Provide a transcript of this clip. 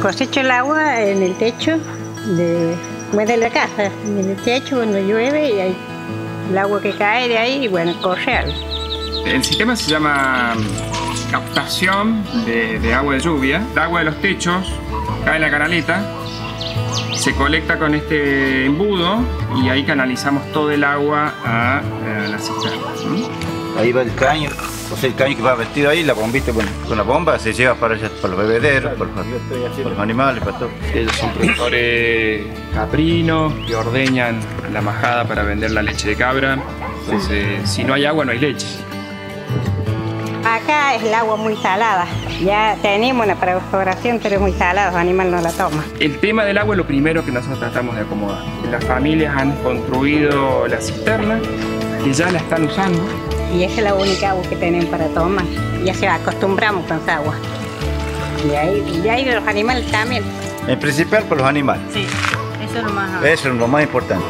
Cosecho el agua en el techo de, de la casa, en el techo cuando llueve y hay el agua que cae de ahí y bueno, corre algo. El sistema se llama captación de, agua de lluvia. El agua de los techos cae en la canaleta, se colecta con este embudo y ahí canalizamos todo el agua a, la cisterna. Ahí va el caño, o sea, el caño que va vestido ahí, la bombita con, con la bomba se lleva para, para los bebederos, para, los animales, para todo. Ellos son productores caprinos que ordeñan la majada para vender la leche de cabra. Entonces, si no hay agua, no hay leche. Acá es el agua muy salada. Ya tenemos una perforación, pero es muy salada, los animales no la toman. El tema del agua es lo primero que nosotros tratamos de acomodar. Las familias han construido la cisterna, que ya la están usando. Y esa es la única agua que tienen para tomar. Ya se acostumbramos con esa agua. Y ahí, y ahí los animales también. En principal por los animales. Sí, eso es lo más... Eso es lo más importante.